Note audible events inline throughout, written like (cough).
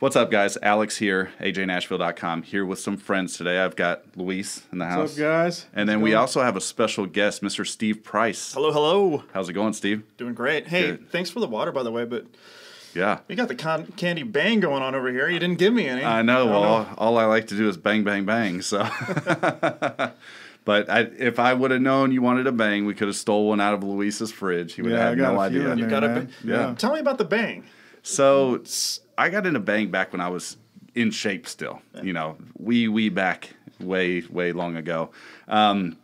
What's up, guys? Alex here, ajnashville.com, here with some friends today. I've got Luis in the house. What's up, guys? And then we also have a special guest, Mr. Steve Price. Hello, hello. How's it going, Steve? Doing great. Hey, Good. thanks for the water, by the way. But Yeah. you got the con- candy bang going on over here. You didn't give me any. I know. don't Well, all, all I like to do is bang, bang, bang. So, (laughs) but I, if I would have known you wanted a bang, we could have stole one out of Luis's fridge. He would Yeah, have had got no a few idea. in You there, got a man. ba- Yeah. Tell me about the bang. So I got into bang back when I was in shape still. You know, wee wee back way way long ago. Um,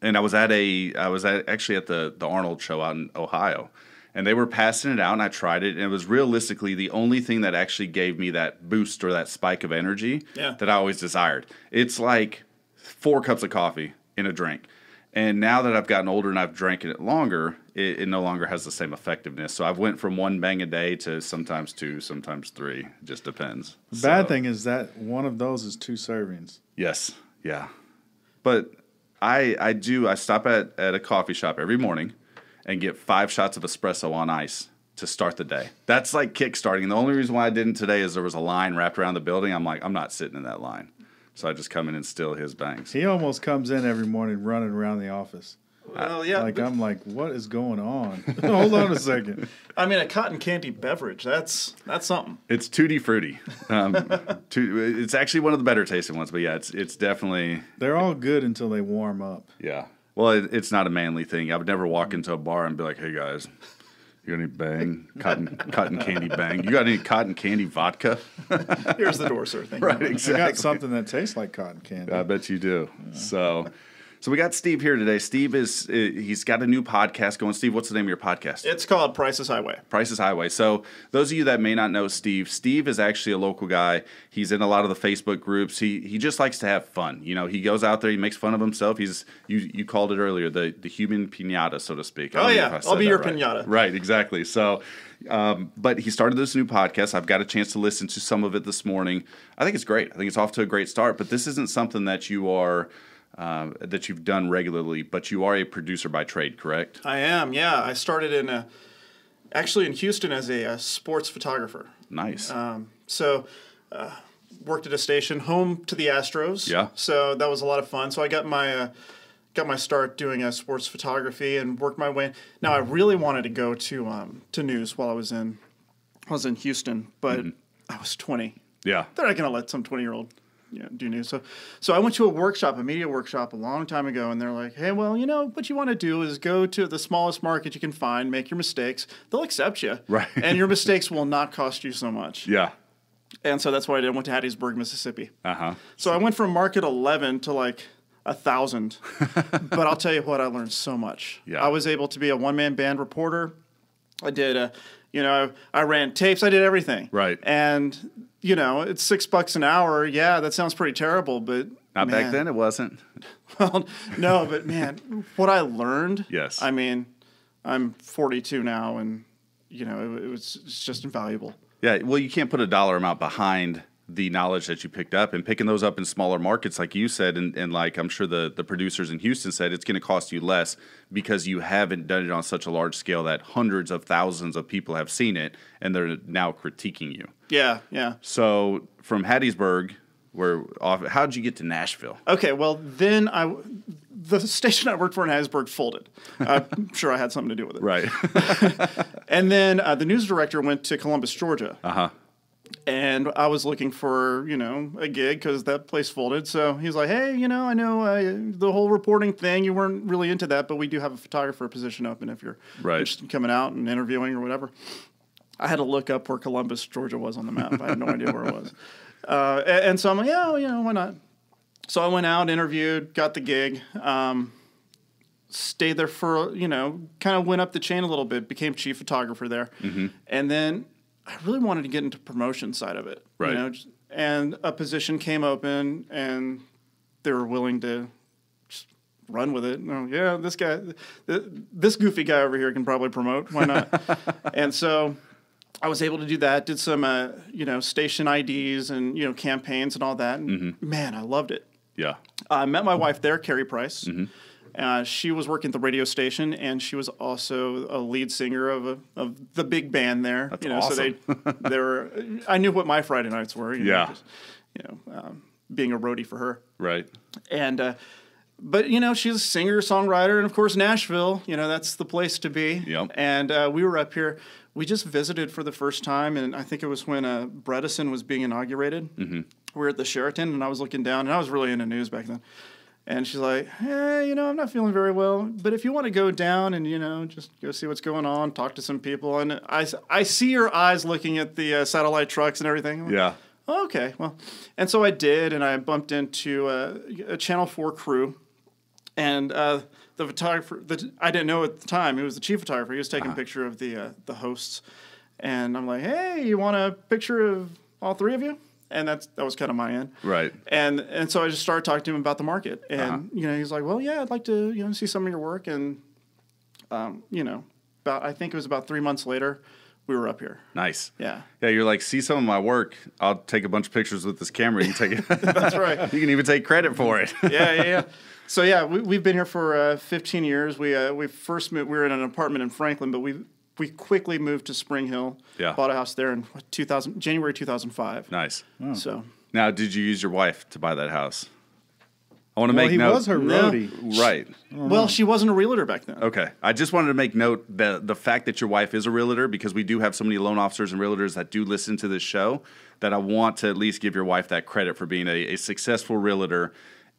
and I was at a I was at, actually at the the Arnold show out in Ohio. And they were passing it out, and I tried it, and it was realistically the only thing that actually gave me that boost or that spike of energy Yeah. that I always desired. It's like four cups of coffee in a drink. And now that I've gotten older and I've drank it longer, it, it no longer has the same effectiveness. So I've went from one bang a day to sometimes two, sometimes three. It just depends. The bad So, thing is that one of those is two servings. Yes, yeah. But I I do I stop at, at a coffee shop every morning and get five shots of espresso on ice to start the day. That's like kickstarting. The only reason why I didn't today is there was a line wrapped around the building. I'm like, I'm not sitting in that line. So I just come in and steal his bangs. He almost comes in every morning running around the office. Well, yeah. Like but- I'm like, what is going on? (laughs) Hold on a second. I mean, a cotton candy beverage. That's that's something. It's tutti frutti. Um, (laughs) tu- it's actually one of the better tasting ones, but yeah, it's it's definitely They're all good until they warm up. yeah. Well, it, it's not a manly thing. I would never walk into a bar and be like, "Hey guys, you got any bang cotton cotton candy bang? You got any cotton candy vodka?" Here's the door, sir. Thank (laughs) right, you. I got something that tastes like cotton candy. I bet you do. So, so we got Steve here today. Steve is uh, he's got a new podcast going. Steve, what's the name of your podcast? It's called Prices Highway. Prices Highway. So, those of you that may not know Steve, Steve is actually a local guy. He's in a lot of the Facebook groups. He he just likes to have fun. You know, he goes out there, he makes fun of himself. He's you you called it earlier the the human pinata, so to speak. Oh, yeah. I'll be your right. pinata. Right, exactly. So, um, but he started this new podcast. I've got a chance to listen to some of it this morning. I think it's great. I think it's off to a great start. But this isn't something that you are. Uh, that you've done regularly, but you are a producer by trade, correct? I am. Yeah, I started in a, actually in Houston as a, uh sports photographer. Nice. Um, so, uh, worked at a station home to the Astros. Yeah. So that was a lot of fun. So I got my uh, got my start doing uh, sports photography and worked my way. Now I really wanted to go to um, to news while I was in I was in Houston, but Mm-hmm. I was twenty. yeah. They're not going to let some twenty year old. You know, do news. So, so I went to a workshop, a media workshop, a long time ago, and they're like, "Hey, well, you know, what you want to do is go to the smallest market you can find, make your mistakes. They'll accept you, Right. And your (laughs) mistakes will not cost you so much." Yeah. And so that's why I did. I went to Hattiesburg, Mississippi. Uh huh. So I went from market 11 to like a thousand. (laughs) but I'll tell you what, I learned so much. Yeah. I was able to be a one man band reporter. I did, a, you know, I ran tapes. I did everything. Right. And, you know, it's six bucks an hour. Yeah, that sounds pretty terrible, but. Not back then, it wasn't. (laughs) Well, no, but man, what I learned. Yes. I mean, I'm 42 now, and, you know, it, it was it's just invaluable. Yeah, well, you can't put a dollar amount behind the knowledge that you picked up and picking those up in smaller markets, like you said, and, and like I'm sure the, the producers in Houston said, it's going to cost you less because you haven't done it on such a large scale that hundreds of thousands of people have seen it and they're now critiquing you. Yeah, yeah. So from Hattiesburg, where off, how did you get to Nashville? Okay, well then I, the station I worked for in Hattiesburg folded. (laughs) I'm sure I had something to do with it. Right. (laughs) (laughs) And then uh, the news director went to Columbus, Georgia, uh huh. And I was looking for you know a gig because that place folded. So he's like, hey, you know, I know uh, the whole reporting thing. You weren't really into that, but we do have a photographer position open if you're Right. interested in coming out and interviewing or whatever. I had to look up where Columbus, Georgia was on the map. I had no idea where it was. (laughs) Uh, a- and, so I'm like, yeah, well, you know, why not? So I went out, interviewed, got the gig, um, stayed there for, you know, kind of went up the chain a little bit, became chief photographer there. Mm-hmm. And then I really wanted to get into promotion side of it. Right. You know, and a position came open and they were willing to just run with it. No, yeah, this guy, th- this goofy guy over here can probably promote. Why not? (laughs) and so I was able to do that. Did some, uh, you know, station IDs and you know campaigns and all that. And man, I loved it. Yeah. I met my wife there, Carrie Price. Uh, she was working at the radio station, and she was also a lead singer of a, of the big band there. That's you know, so they (laughs) they were. I knew what my Friday nights were. You know, Yeah. just, you know, um, being a roadie for her, Right. and. Uh, but you know she's a singer songwriter and of course nashville you know that's the place to be Yep. and uh, we were up here we just visited for the first time and i think it was when uh, bredesen was being inaugurated mm-hmm. we were at the sheraton and i was looking down and i was really into news back then and she's like hey, you know i'm not feeling very well but if you want to go down and you know just go see what's going on talk to some people and i, I see your eyes looking at the uh, satellite trucks and everything like, Yeah. Oh, okay, well, and so I did, and I bumped into uh, a Channel Four crew, and uh, the photographer. The, I didn't know at the time he was the chief photographer. He was taking a picture of the uh, the hosts, and I'm like, "Hey, you want a picture of all three of you?" And that's that was kind of my end. Right. And and so I just started talking to him about the market, and Uh-huh. you know, he's like, "Well, yeah, I'd like to you know see some of your work," and um, you know, about I think it was about three months later, we were up here. Nice. Yeah, Yeah, you're like, see some of my work. I'll take a bunch of pictures with this camera. You can take it. (laughs) (laughs) that's right. you can even take credit for it. yeah, yeah, yeah. (laughs) So yeah, we, we've been here for uh, 15 years. We uh, we first moved. We were in an apartment in Franklin, but we we quickly moved to Spring Hill. Yeah. Bought a house there in what, 2000 January 2005. nice. Hmm. So Now, did you use your wife to buy that house? I want to Well, make he note. was her No. roadie. Right. well, she wasn't a realtor back then. Okay. I just wanted to make note that the fact that your wife is a realtor, because we do have so many loan officers and realtors that do listen to this show, that I want to at least give your wife that credit for being a, a successful realtor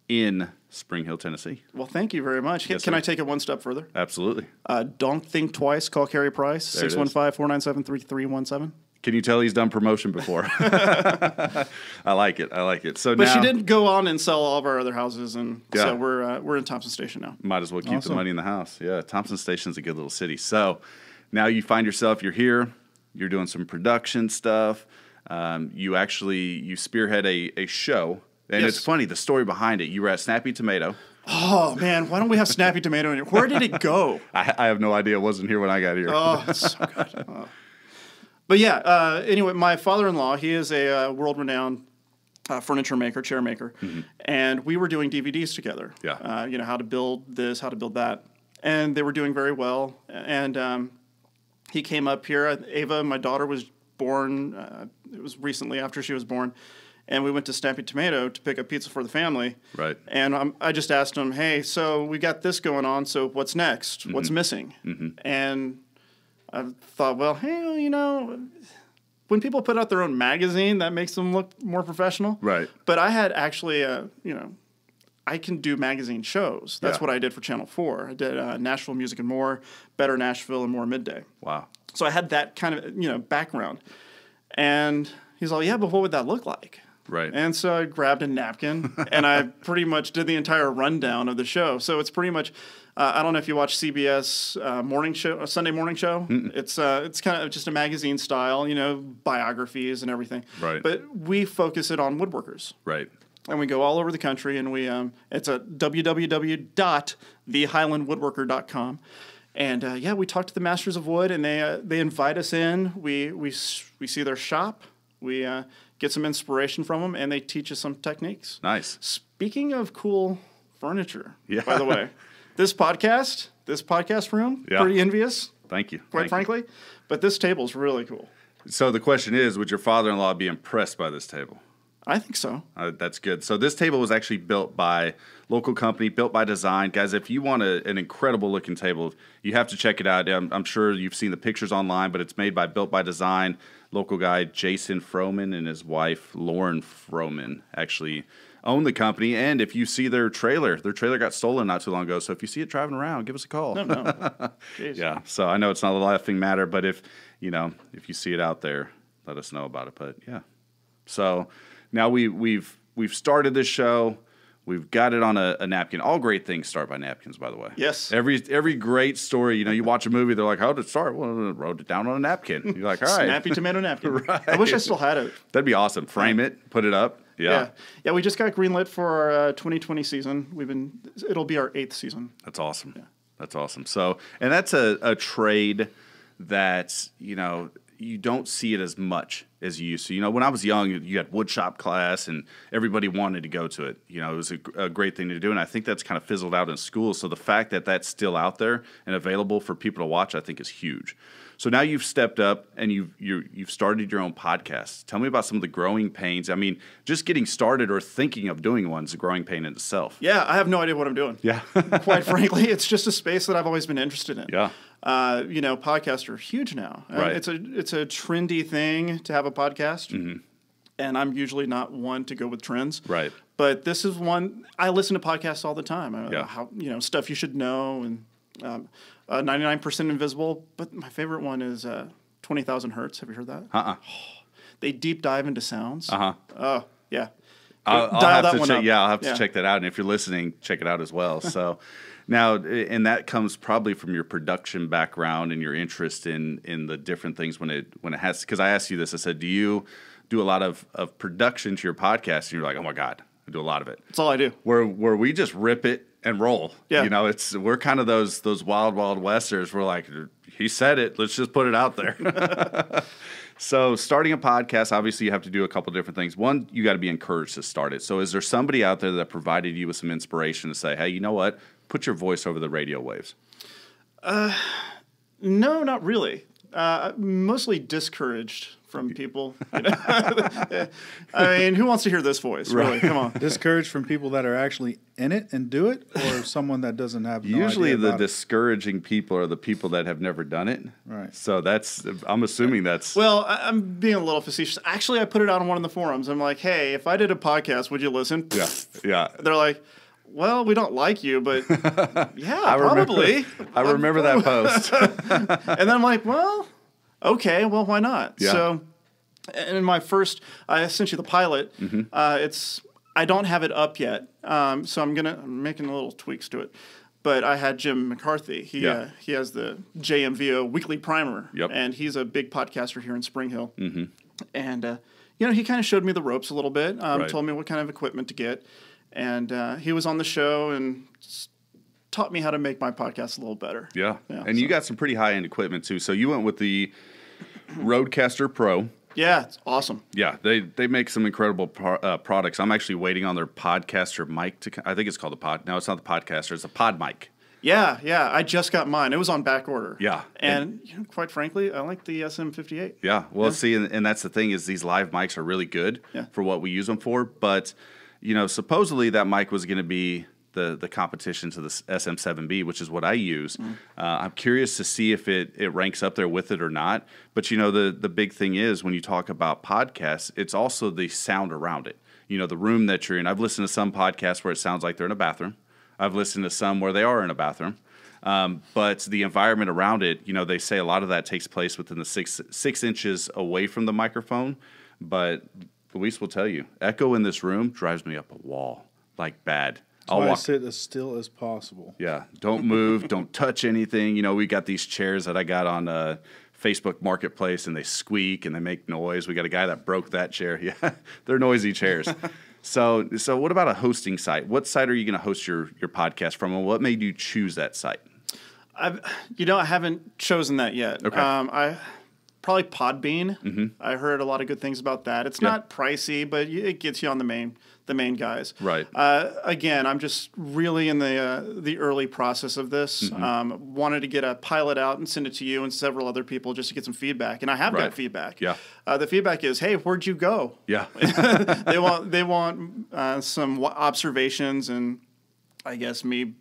in Spring Hill, Tennessee. Well, thank you very much. Can, Yes, can sir. I take it one step further? Absolutely. Uh, don't think twice. Call Carrie Price There 615-497-3317. Can you tell he's done promotion before? (laughs) (laughs) I like it. I like it. So But now she didn't go on and sell all of our other houses, and Yeah. so we're uh, we're in Thompson Station now. might as well keep the money in the house. Yeah, Thompson Station's a good little city. So now you find yourself, you're here, you're doing some production stuff. Um, you actually you spearhead a, a show, and Yes. it's funny the story behind it. You were at Snappy Tomato. Oh man, why don't we have Snappy Tomato in here? Where did it go? (laughs) I, I have no idea. It wasn't here when I got here. Oh, it's so good. (laughs) Oh. But yeah, uh, anyway, my father-in-law, he is a uh, world-renowned uh, furniture maker, chair maker, and we were doing DVDs together. Yeah. Uh, you know how to build this, how to build that, and they were doing very well. And um, he came up here. Ava, my daughter, was born. Uh, it was recently after she was born, and we went to Snappy Tomato to pick up pizza for the family. Right. And um, I just asked him, "Hey, so we got this going on. So what's next? What's Mm-hmm. missing?" And I thought, well, hey, you know, when people put out their own magazine, that makes them look more professional. Right. But I had actually, uh, you know, I can do magazine shows. That's Yeah. what I did for Channel Four. I did uh, Nashville Music and More, Better Nashville, and More Midday. Wow. So I had that kind of you know background. And he's like, yeah, but what would that look like? Right. And so I grabbed a napkin (laughs) and I pretty much did the entire rundown of the show. So it's pretty much, uh, I don't know if you watch CBS uh, morning show, uh, Sunday morning show. It's uh, it's kind of just a magazine style, you know, biographies and everything. Right. But we focus it on woodworkers right. and we go all over the country and we um, it's at www.thehighlandwoodworker.com and uh, yeah we talk to the masters of wood and they uh, they invite us in We we we see their shop we uh, get some inspiration from them and they teach us some techniques Nice. speaking of cool furniture Yeah. by the way (laughs) this podcast this podcast room Yeah. pretty envious Thank you. quite Thank you. frankly but this table is really cool So the question is, would your father-in-law be impressed by this table? i think so Uh, that's good. So this table was actually built by local company, built by design, guys. If you want a, an incredible looking table, you have to check it out. I'm, I'm sure you've seen the pictures online, but it's made by Built by Design. Local guy Jason Froman and his wife Lauren Froman actually own the company. And if you see their trailer, their trailer got stolen not too long ago. So if you see it driving around, give us a call. no no. (laughs) Yeah. So I know it's not a laughing matter, but if you know if you see it out there, let us know about it. But yeah. So now we we've we've started this show. We've got it on a, a napkin. All great things start by napkins, by the way. Yes. Every every great story, you know, you watch a movie, they're like, "How did it start?" Well, I wrote it down on a napkin. (laughs) You're like, "All right, snappy tomato napkin (laughs) Right. i wish i still had it that'd be awesome." Frame it, put it up. Yeah, Yeah. yeah, We just got greenlit for our uh, 2020 season. We've been. It'll be our eighth season. That's awesome. Yeah. That's awesome. So, and that's a, a trade that, you know, you don't see it as much as you used to. You know, when I was young, you had woodshop class, and everybody wanted to go to it. You know, it was a, a great thing to do, and I think that's kind of fizzled out in school. So the fact that that's still out there and available for people to watch, I think, is huge. So now you've stepped up and you've you you've started your own podcast. Tell me about some of the growing pains. I mean, just getting started or thinking of doing one's a growing pain in itself. Yeah, I have no idea what I'm doing. Yeah. (laughs) Quite frankly, it's just a space that I've always been interested in. Yeah. Uh, you know, podcasts are huge now. Uh, Right. It's a it's a trendy thing to have a podcast, and I'm usually not one to go with trends. Mm-hmm. Right. But this is one I listen to podcasts all the time. Uh, Yeah. How you know stuff you should know and um, uh, 99% invisible. But my favorite one is uh, 20,000 hertz. Have you heard that? Uh-uh. (sighs) They deep dive into sounds. Uh-huh. Oh yeah. I'll, I'll have to check. up. Yeah, I'll have to Yeah. check that out. And if you're listening, check it out as well. So (laughs) now, and that comes probably from your production background and your interest in in the different things when it when it has. Because I asked you this, I said, do you do a lot of of production to your podcast? And you're like, oh my god, I do a lot of it. That's all I do. Where where we just rip it and roll. Yeah. you know, it's we're kind of those those wild wild westers. We're like, he said it. Let's just put it out there. (laughs) So, starting a podcast, obviously, you have to do a couple different things. One, you got to be encouraged to start it. So, is there somebody out there that provided you with some inspiration to say, hey, you know what? Put your voice over the radio waves? Uh, No, not really. Uh, mostly discouraged from people. you know? (laughs) I mean, who wants to hear this voice? Really? Come on. (laughs) Discouraged from people that are actually in it and do it, or (laughs) someone that doesn't have. No Usually, idea the about it? discouraging people are the people that have never done it. Right. So, that's, I'm assuming that's. Well, I- I'm being a little facetious. Actually, I put it out on one of the forums. I'm like, hey, if I did a podcast, would you listen? yeah. Yeah. They're like, well, we don't like you, but (laughs) yeah, I remember, probably. I remember that (laughs) post. (laughs) and then I'm like, well, okay, well, why not? Yeah. So, in my first, I sent you the pilot. Mm-hmm. Uh, it's I don't have it up yet, um, so I'm gonna I'm making a little tweaks to it. But I had Jim McCarthy. He Yeah. uh, he has the JMVO Weekly Primer, Yep. and he's a big podcaster here in Spring Hill. Mm-hmm. And uh, you know, he kind of showed me the ropes a little bit. Um, Right. Told me what kind of equipment to get, and uh, he was on the show and taught me how to make my podcast a little better. Yeah. Yeah, and you got some pretty high end equipment too. So, you went with the Rodecaster Pro. Yeah, it's awesome. Yeah, they they make some incredible pro- uh, products. I'm actually waiting on their podcaster mic to. I think it's called the pod. No, it's not the podcaster. It's a pod mic. Yeah, yeah. I just got mine. It was on back order. Yeah. And, you know, quite frankly, I like the SM58. Yeah. Well, see, and, and that's the thing is these live mics are really good Yeah. for what we use them for. But you know, supposedly that mic was going to be the the competition to the SM7B, which is what I use. Mm. Uh, I'm curious to see if it it ranks up there with it or not. But you know, the the big thing is when you talk about podcasts, it's also the sound around it. You know, the room that you're in. I've listened to some podcasts where it sounds like they're in a bathroom. I've listened to some where they are in a bathroom. Um, but the environment around it, you know, they say a lot of that takes place within the six six inches away from the microphone. But Luis will tell you, echo in this room drives me up a wall like bad. That's why I sit as still as possible. Yeah, don't move, (laughs) don't touch anything. You know, we got these chairs that I got on uh, Facebook Marketplace, and they squeak and they make noise. We got a guy that broke that chair. (laughs) Yeah, they're noisy chairs. (laughs) so, so what about a hosting site? What site are you going to host your your podcast from, and what made you choose that site? I've, you know, I haven't chosen that yet. Okay. Um, I probably Podbean. I heard a lot of good things about that. It's Yeah. not pricey, but it gets you on the main the main guys. Right. Uh, again, I'm just really in the uh, the early process of this. Mm-hmm. Um, wanted to get a pilot out and send it to you and several other people just to get some feedback, and I have Right. got feedback. Yeah. Uh, the feedback is, hey, where'd you go? Yeah, (laughs) they want they want uh, some w- observations and I guess me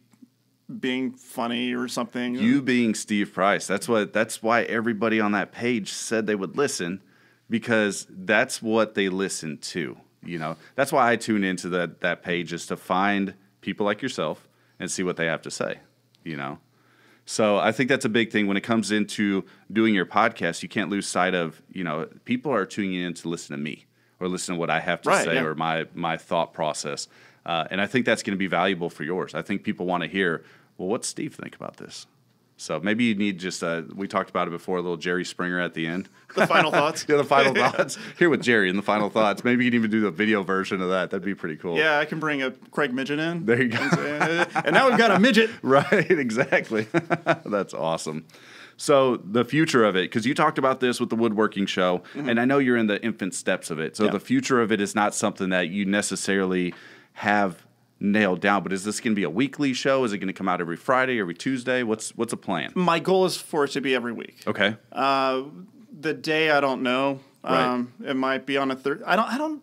being funny or something. you being Steve Price. That's what. That's why everybody on that page said they would listen, because that's what they listen to. You know, that's why I tune into that that page is to find people like yourself and see what they have to say. You know, so I think that's a big thing when it comes into doing your podcast. You can't lose sight of you know people are tuning in to listen to me or listen to what I have to Right, say yeah. or my my thought process. Uh, and I think that's going to be valuable for yours. I think people want to hear, well, what's Steve think about this? So maybe you need just uh, we talked about it before, a little Jerry Springer at the end. the final thoughts. (laughs) Yeah, the final (laughs) thoughts here with Jerry and the final thoughts. Maybe you can even do the video version of that. That'd be pretty cool. Yeah, I can bring a Craig Midget in. There you go. And, now we've got a midget. (laughs) Right, exactly. That's awesome. So the future of it, because you talked about this with the woodworking show, and I know you're in the infant steps of it. So Mm-hmm. Yeah. the future of it is not something that you necessarily have nailed down. But is this going to be a weekly show? Is it going to come out every Friday, every Tuesday? What's what's a plan? My goal is for it to be every week. Okay. Uh, the day I don't know. Right. Um, it might be on a third. I don't. I don't.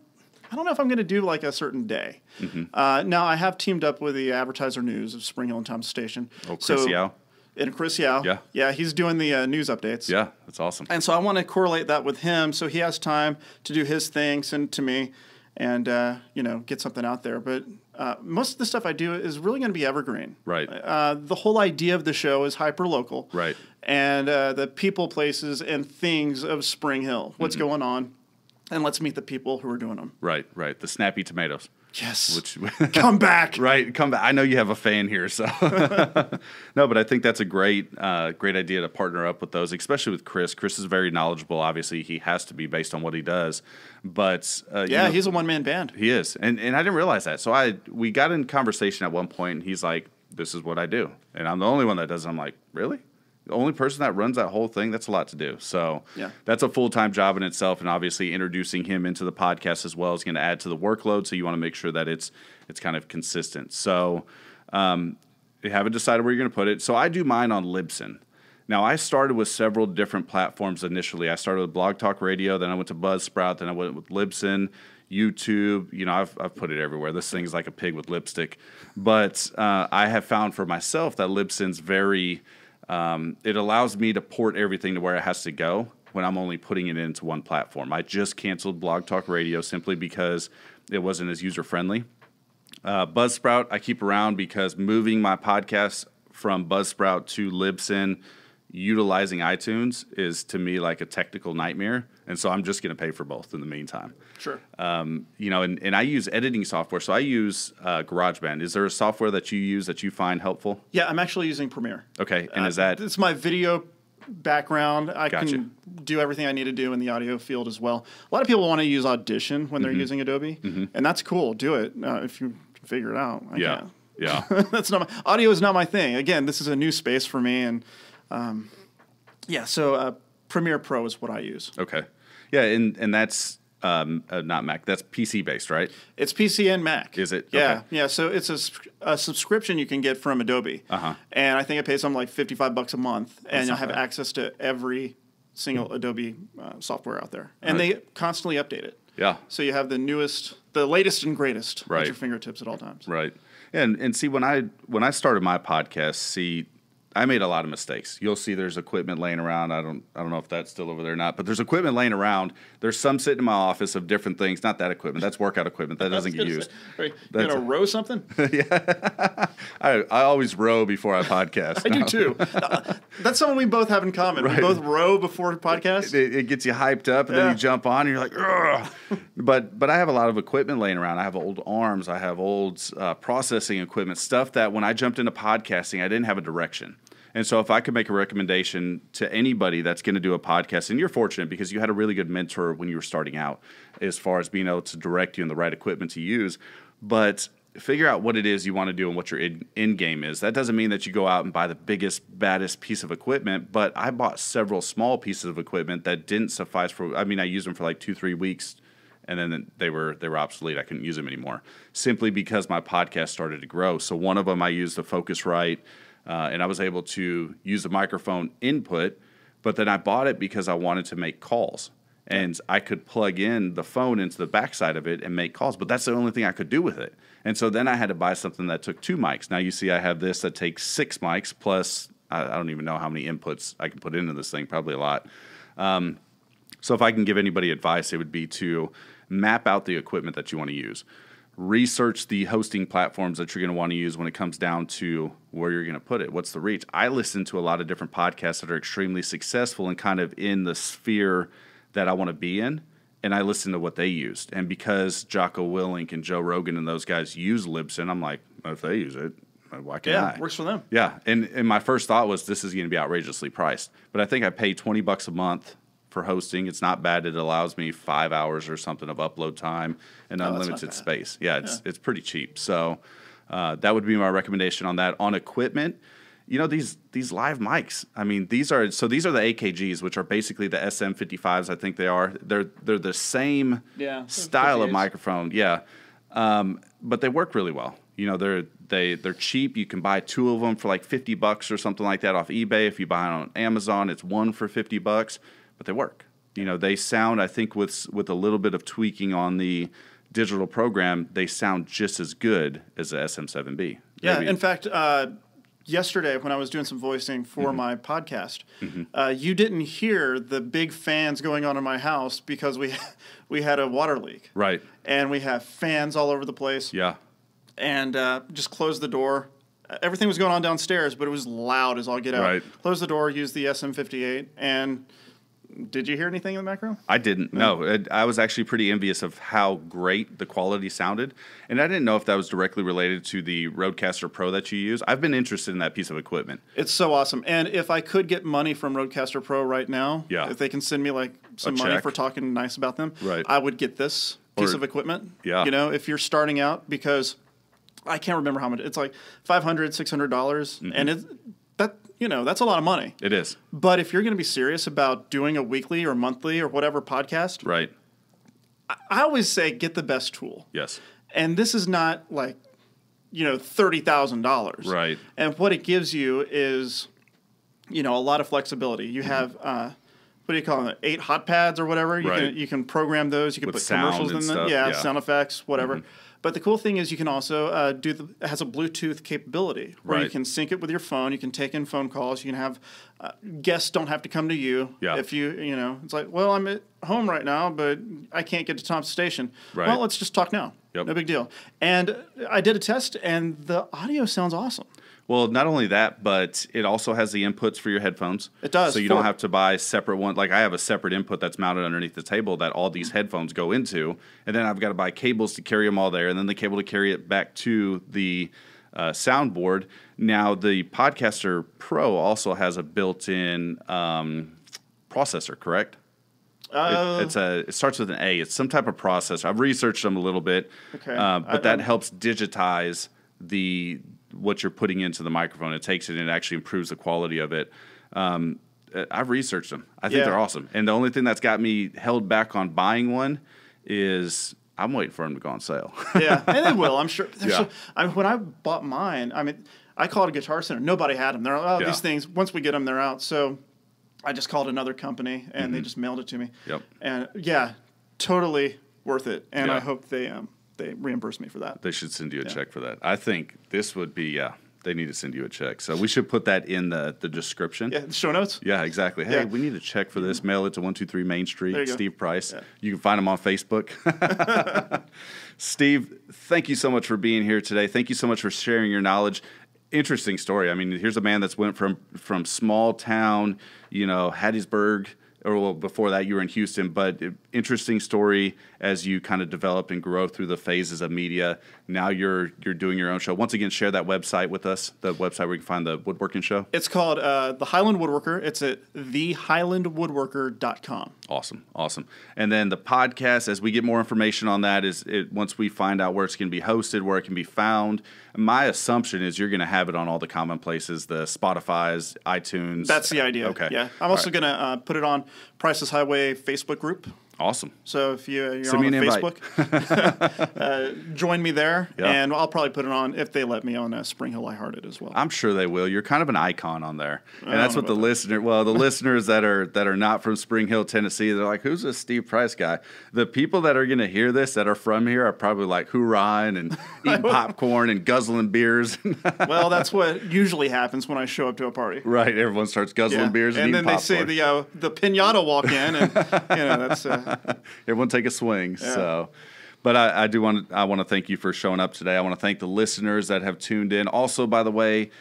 I don't know if I'm going to do like a certain day. Mm-hmm. Uh, now I have teamed up with the Advertiser News of Spring Hill and Thompson Station. Oh, Chris Yao. And Chris Yao. Yeah. Yeah, he's doing the uh, news updates. Yeah, that's awesome. And so I want to correlate that with him, so he has time to do his thing, send it to me, and uh, you know get something out there. But uh, most of the stuff I do is really going to be evergreen. Right. Uh, the whole idea of the show is hyper local. Right. And uh, the people, places, and things of Spring Hill. What's Mm-hmm. going on? And let's meet the people who are doing them. Right, right. The snappy tomatoes. Yes. Which (laughs) Come back. right, come back. I know you have a fan here, so (laughs) no, but I think that's a great, uh, great idea to partner up with those, especially with Chris. Chris is very knowledgeable. Obviously, he has to be based on what he does, but uh, you Yeah, know, he's a one man band. he is, and and I didn't realize that. So I we got in conversation at one point, and he's like, "This is what I do," and I'm the only one that does. it. I'm like, "Really?" The only person that runs that whole thing, that's a lot to do. So Yeah. that's a full time job in itself. And obviously introducing him into the podcast as well is going to add to the workload. So you want to make sure that it's it's kind of consistent. So um, you haven't decided where you're going to put it. So I do mine on Libsyn. Now I started with several different platforms initially. I started with Blog Talk Radio, then I went to Buzzsprout, then I went with Libsyn, YouTube. You know, I've, I've put it everywhere. This thing's like a pig with lipstick. But uh, I have found for myself that Libsyn's very, um, it allows me to port everything to where it has to go when I'm only putting it into one platform. I just canceled Blog Talk Radio simply because it wasn't as user friendly. Uh, Buzzsprout, I keep around because moving my podcast from Buzzsprout to Libsyn, utilizing iTunes is to me like a technical nightmare. And so I'm just going to pay for both in the meantime. Sure. Um, you know, and, and I use editing software. So I use uh, GarageBand. Is there a software that you use that you find helpful? yeah, I'm actually using Premiere. Okay. And is Uh, that, it's my video background. I Gotcha. can do everything I need to do in the audio field as well. A lot of people want to use Audition when Mm-hmm. they're using Adobe, and that's cool. Do it uh, if you figure it out. I yeah. can't. Yeah. (laughs) that's not my audio is not my thing. Again, this is a new space for me, and um, yeah. So uh, Premiere Pro is what I use. okay. Yeah. And, and that's um, uh, not Mac, that's PC based, right? It's PC and Mac. Is it? Yeah, Okay. yeah. So it's a, a, subscription you can get from Adobe, Uh-huh. and I think I pay something like fifty-five bucks a month, and you'll have bad. access to every single Adobe uh, software out there, and they constantly update it. Yeah. So you have the newest, the latest and greatest Right. at your fingertips at all times. Right. And and see when I when I started my podcast, see I made a lot of mistakes. You'll see there's equipment laying around. I don't I don't know if that's still over there or not, but there's equipment laying around. There's some sitting in my office of different things. Not that equipment. That's workout equipment. That (laughs) doesn't get used. You That's gonna a- row something? (laughs) yeah. I, I always row before I podcast. (laughs) I do too. Uh, That's something we both have in common. Right. We both row before podcasts. it, it gets you hyped up, and then you jump on, and you're like, Ugh. but but I have a lot of equipment laying around. I have old arms, I have old uh, processing equipment, stuff that when I jumped into podcasting, I didn't have a direction. And so, if I could make a recommendation to anybody that's going to do a podcast, and you're fortunate because you had a really good mentor when you were starting out, as far as being able to direct you in the right equipment to use, but figure out what it is you want to do and what your end game is. That doesn't mean that you go out and buy the biggest, baddest piece of equipment, but I bought several small pieces of equipment that didn't suffice for. I mean, I used them for like two, three weeks, and then they were they were obsolete. I couldn't use them anymore simply because my podcast started to grow. So one of them I used the Focusrite, uh, and I was able to use the microphone input, but then I bought it because I wanted to make calls and I could plug in the phone into the backside of it and make calls. But that's the only thing I could do with it. And so then I had to buy something that took two mics. Now you see, I have this that takes six mics plus I, I don't even know how many inputs I can put into this thing. Probably a lot. Um, so if I can give anybody advice, it would be to map out the equipment that you want to use. Research the hosting platforms that you're going to want to use when it comes down to where you're going to put it. What's the reach? I listen to a lot of different podcasts that are extremely successful and kind of in the sphere that I want to be in, and I listen to what they used. And because Jocko Willink and Joe Rogan and those guys use Libsyn, I'm like, if they use it, why can't Yeah, I? works for them. Yeah, and and my first thought was this is going to be outrageously priced, but I think I pay twenty bucks a month for hosting. It's not bad. It allows me five hours or something of upload time and Oh, unlimited space. Yeah, it's it's pretty cheap. So uh, that would be my recommendation on that. On equipment, you know these these live mics. I mean, these are so these are the AKGs, which are basically the SM55s. I think they are. They're they're the same Yeah, style of microphone. Yeah, um, but they work really well. You know, they're they they're cheap. You can buy two of them for like fifty bucks or something like that off eBay. If you buy it on Amazon, it's one for fifty bucks, but they work. You know, they sound. I think with with a little bit of tweaking on the digital program, they sound just as good as the SM7B. Yeah, Maybe- in fact, uh, yesterday when I was doing some voicing for Mm-hmm. my podcast, uh, you didn't hear the big fans going on in my house because we (laughs) we had a water leak, right. and we have fans all over the place, Yeah. and uh, just closed the door. Everything was going on downstairs, but it was loud as all get out. Right. Closed the door, use the SM58, and did you hear anything in the background? I didn't. No, it, I was actually pretty envious of how great the quality sounded, and I didn't know if that was directly related to the Rodecaster Pro that you use. I've been interested in that piece of equipment. It's so awesome. And if I could get money from Rodecaster Pro right now, Yeah. if they can send me like some A money check. for talking nice about them, Right. I would get this piece Or- of equipment. Yeah. You know, if you're starting out because I can't remember how much it's like 500 600 dollars Mm-hmm. and it that you know, that's a lot of money. It is But if you're going to be serious about doing a weekly or monthly or whatever podcast, right. I always say get the best tool. Yes. And this is not like, you know, thirty thousand dollars. Right. And what it gives you is, you know, a lot of flexibility. You Mm-hmm. have uh, what do you call it? Eight hot pads or whatever. You Right. can you can program those. You can With put commercials in them. Yeah, yeah. Mm-hmm. sound effects, whatever. But the cool thing is you can also uh, do the it has a Bluetooth capability where you can sync it with your phone. You can take in phone calls. You can have uh, guests don't have to come to you. Yeah. If you you know it's like well I'm at home right now but I can't get to Thompson Station. Right. Well let's just talk now. Yep. No big deal. And I did a test and the audio sounds awesome. Well, not only that, but it also has the inputs for your headphones. It does, So you for- don't have to buy separate one. Like I have a separate input that's mounted underneath the table that all these headphones go into, and then I've got to buy cables to carry them all there, and then the cable to carry it back to the uh, soundboard. Now the Podcaster Pro also has a built-in um, processor, correct? It- Uh, it's a. It starts with an A. It's some type of processor. I've researched them a little bit, Okay. uh, but I- that I'm- helps digitize the what you're putting into the microphone. It takes it and it actually improves the quality of it. Um, uh, I've researched them. I think Yeah. they're awesome. And the only thing that's got me held back on buying one is I'm waiting for them to go on sale. yeah, (laughs) and they will. I'm sure. Yeah. so- I mean, when I bought mine, I mean, I called a Guitar Center. Nobody had them. They're oh, Yeah. these things. Once we get them, they're out. So I just called another company, and they just mailed it to me. Mm-hmm. Yep. And yeah, totally worth it. And I hope they um they reimburse me for that. they should send you a check for that. I think this would be yeah. They need to send you a check. So we should put that in the the description. Yeah, show notes. Yeah, exactly. Hey, Yeah. we need a check for this. Mail it to 123 Main Street, There you go. Steve Price. Yeah. You can find him on Facebook. (laughs) Steve, thank you so much for being here today. Thank you so much for sharing your knowledge. Interesting story. I mean, here's a man that's went from from small town, you know, Hattiesburg, or well, before that you were in Houston, but interesting story as you kind of develop and grow through the phases of media. Now you're you're doing your own show. Once again, share that website with us, the website where you can find the woodworking show. It's called uh, the Highland Woodworker. It's at thehighlandwoodworker.com. Awesome, awesome. And then the podcast, as we get more information on that, is it once we find out where it's going to be hosted, where it can be found. My assumption is you're going to have it on all the common places, the Spotify's, iTunes. That's the idea. Okay. Yeah. I'm also going to uh, put it on Prices Highway Facebook group. Awesome. So if you, you're Send on. Facebook, (laughs) uh, join me there, Yeah. and I'll probably put it on if they let me on uh, Spring Hill Lighthearted as well. I'm sure they will. You're kind of an icon on there, and that's what the know listener. Well, the listeners that are that are not from Spring Hill, Tennessee, they're like, "Who's this Steve Price guy?" The people that are going to hear this that are from here are probably like hoorahing and (laughs) eating popcorn and guzzling beers. (laughs) well, that's what usually happens when I show up to a party. right, everyone starts guzzling Yeah. beers and, and then they say popcorn. the uh, the pinata walk in, and you know that's uh, (laughs) everyone take a swing. So, but I, I do want to I want to thank you for showing up today. I want to thank the listeners that have tuned in. Also, by the way,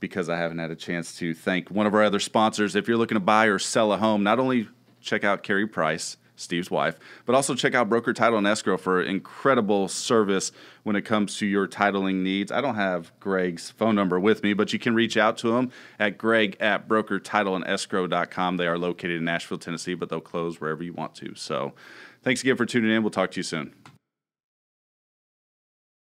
because I haven't had a chance to thank one of our other sponsors. If you're looking to buy or sell a home, not only check out Carrie Price. Steve's wife, but also check out Broker Title and Escrow for incredible service when it comes to your titling needs. I don't have Greg's phone number with me, but you can reach out to him at greg at brokertitleandescrow.com. They are located in Nashville, Tennessee, but they'll close wherever you want to. So Thanks again for tuning in. We'll talk to you soon.